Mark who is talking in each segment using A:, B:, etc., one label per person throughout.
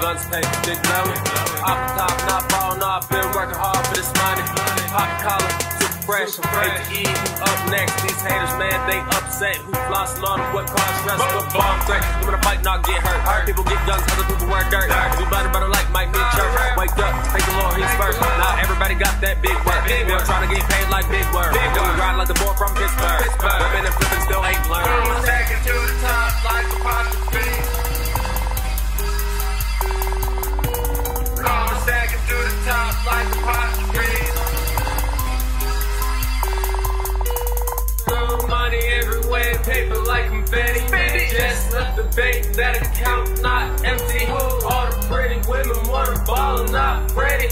A: funds pay, big belly. Off the top, not falling off, been working hard for this money. Pop collar, super fresh, hate to eat. Up next, these haters, man, they upset. Who flossing on them, what cause stress, what bomb threat. You wanna fight, not get hurt. People get guns, other people wear dirt. Everybody better like Mike me church. Wake up, thank the Lord, he's first. Now everybody got that big paper like confetti. Just left the bank, that account not empty. All the pretty women wanna ball and not ready.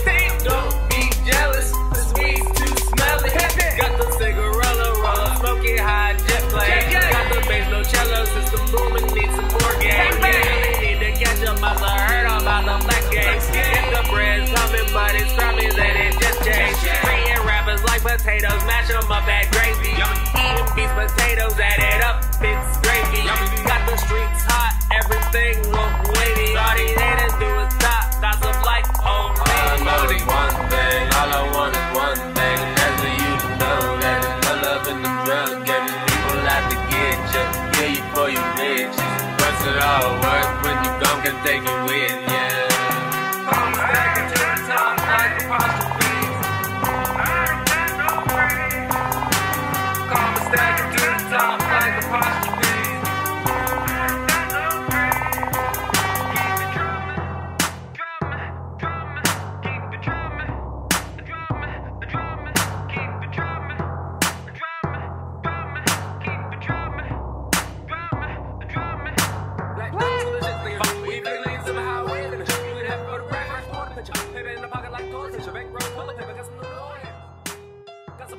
A: Potatoes, mash them up at gravy. Eating beef potatoes, add it up, it's gravy. Got the streets hot, everything look wavy. All these haters do is stop, gossip like old
B: All I know
A: lady.
B: is one thing, all I want is one thing, that's for you know that there's no love in the drug game. People out to get you, kill you for you rich. What's it all worth when you gone can take you with, yeah.
A: Entonces yo vengo a todos, te pegas un dolor. Casa